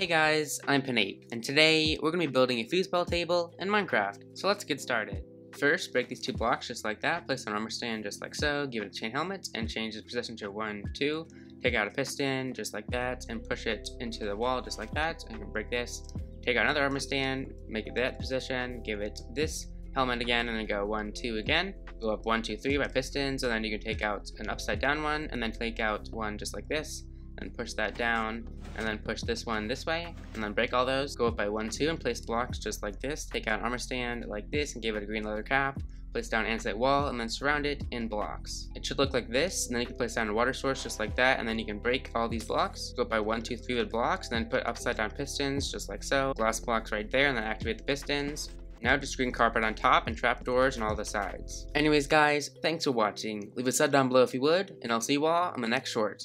Hey guys, I'm Panape, and today we're going to be building a foosball table in Minecraft, so let's get started. First, break these two blocks just like that, place an armor stand just like so, give it a chain helmet, and change its position to 1, 2, take out a piston just like that, and push it into the wall just like that, and break this, take out another armor stand, make it that position, give it this helmet again, and then go 1, 2 again, go up 1, 2, 3 by pistons, and then you can take out an upside down one, and then take out one just like this, and push that down, and then push this one this way, and then break all those, go up by one, two, and place blocks just like this, take out armor stand like this, and give it a green leather cap, place down andesite wall, and then surround it in blocks. It should look like this, and then you can place down a water source just like that, and then you can break all these blocks, go up by one, two, three with blocks, and then put upside down pistons just like so, glass blocks right there, and then activate the pistons, now just green carpet on top and trapdoors on all the sides. Anyways guys, thanks for watching. Leave a sub down below if you would, and I'll see you all on the next short.